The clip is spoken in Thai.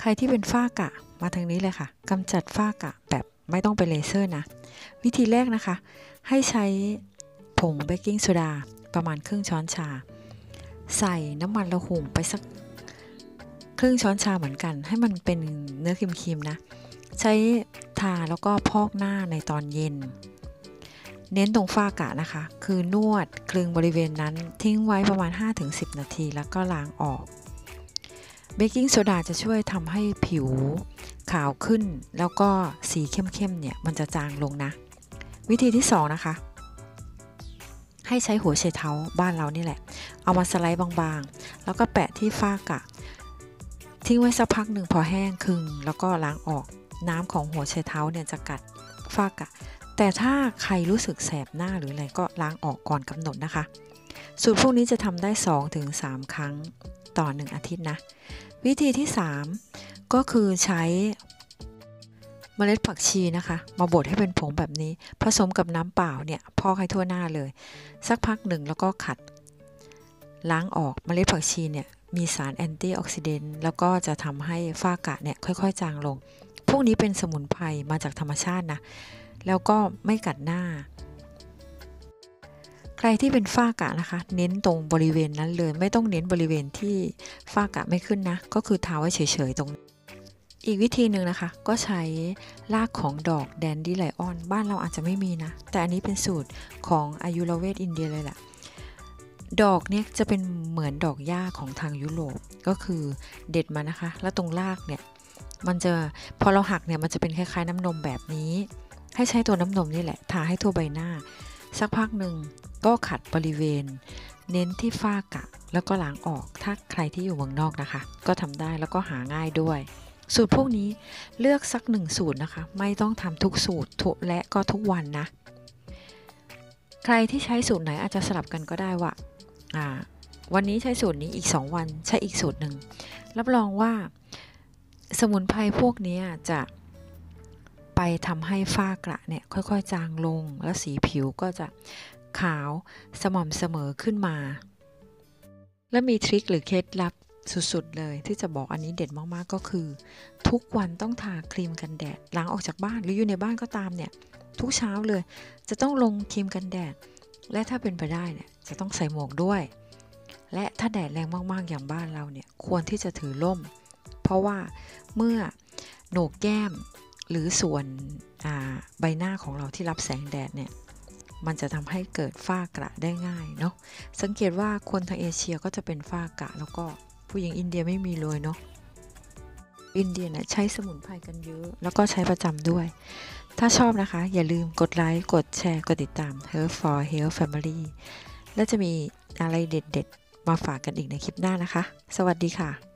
ใครที่เป็นฝ้ากะมาทางนี้เลยค่ะกำจัดฝ้ากะแบบไม่ต้องไปเลเซอร์นะ วิธีแรกนะคะ ให้ใช้ผงเบกกิ้งโซดาประมาณครึ่งช้อนชา ใส่น้ำมันระหุ่มไปสักครึ่งช้อนชาเหมือนกัน ให้มันเป็นเนื้อครีมๆนะ ใช้ทาแล้วก็พอกหน้าในตอนเย็น เน้นตรงฝ้ากะนะคะ คือนวดคลึงบริเวณนั้นทิ้งไว้ประมาณ 5-10 นาทีแล้วก็ล้างออก เบกกิ้งโซดาจะช่วยทำให้ผิวขาวขึ้น แล้วก็สีเข้มๆเนี่ยมันจะจางลงนะ วิธีที่ 2 นะคะ ให้ใช้หัวไชเท้าบ้านเรานี่แหละ เอามาสไลด์บางๆ แล้วก็แปะที่ฝ้ากะ ทิ้งไว้สักพักหนึ่งพอแห้งคึง แล้วก็ล้างออกน้ำของหัวไชเท้าเนี่ยจะกัดฝ้ากะ แต่ถ้าใครรู้สึกแสบหน้าหรืออะไรก็ล้างออกก่อนกำหนดนะคะ สูตรพวกนี้จะทำได้ 2-3 ครั้งต่อ 1 อาทิตย์นะ วิธีที่ 3 ก็คือใช้เมล็ดผักชีนะคะ มาบดให้เป็นผงแบบนี้ ผสมกับน้ำเปล่าเนี่ยพอกให้ทั่วหน้าเลย สักพักหนึ่งแล้วก็ขัด ล้างออกเมล็ดผักชีเนี่ยมีสารแอนตี้ออกซิเดนต์แล้วก็จะทำให้ฝ้ากระเนี่ยค่อยๆ จางลง พวกนี้เป็นสมุนไพรมาจากธรรมชาตินะ แล้วก็ไม่กัดหน้า ใครที่เป็นฝ้ากระนะคะ เน้นตรงบริเวณนั้นเลย ไม่ต้องเน้นบริเวณที่ฝ้ากระไม่ขึ้นนะ ก็คือทาไว้เฉยๆตรงอีกวิธีหนึ่งนะคะ ก็ใช้รากของดอกแดนดี้ไลออน บ้านเราอาจจะไม่มีนะ แต่อันนี้เป็นสูตรของอายุรเวทอินเดียเลยแหละดอกเนี่ยจะเป็นเหมือนดอกหญ้าของทางยุโรปก็คือเด็ดมานะคะ แล้วตรงรากเนี่ยมันจะพอเราหักเนี่ยมันจะเป็นคล้ายๆน้ำนมแบบนี้ ให้ใช้ตัวน้ำนมนี่แหละทาให้ทั่วใบหน้า สักพักหนึ่ง ก็ขัดบริเวณ เน้นที่ฝ้ากะ แล้วก็ล้างออกถ้าใครที่อยู่เมืองนอกนะคะ ก็ทำได้แล้วก็หาง่ายด้วย สูตรพวกนี้เลือกสักหนึ่งสูตรนะคะ ไม่ต้องทำทุกสูตรทุกและก็ทุกวันนะ ใครที่ใช้สูตรไหนอาจจะสลับกันก็ได้ว่าอ่าวันนี้ใช้สูตรนี้อีก 2 วันใช้อีกสูตรหนึ่งรับรองว่าสมุนไพรพวกนี้จะไปทำให้ฝ้ากระเนี่ยค่อยๆ จางลง แล้วสีผิวก็จะ ขาวสม่ำเสมอขึ้นมา และมีทริคหรือเคล็ดลับสุดๆ เลยที่จะบอกอันนี้เด็ดมากๆก็คือ ทุกวันต้องทาครีมกันแดด หล้างออกจากบ้านหรืออยู่ในบ้านก็ตามเนี่ย ทุกเช้าเลย จะต้องลงครีมกันแดด และถ้าเป็นไปได้เนี่ยจะต้องใส่หมวกด้วย และถ้าแดดแรงมากๆอย่างบ้านเราเนี่ยควรที่จะถือร่ม เพราะว่าเมื่อโหนกแก้มหรือส่วนใบหน้าของเราที่รับแสงแดดเนี่ย มันจะทำให้เกิดฝ้ากระได้ง่ายเนาะสังเกตว่าคนทางเอเชียก็จะเป็นฝ้ากระแล้วก็ผู้หญิงอินเดียไม่มีเลยเนาะอินเดียเนี่ยใช้สมุนไพรกันเยอะ แล้วก็ใช้ประจำด้วย ถ้าชอบนะคะ อย่าลืมกดไลค์ กดแชร์ กดติดตาม Health for Health Family แล้วจะมีอะไรเด็ดๆ มาฝากกันอีกในคลิปหน้านะคะ สวัสดีค่ะ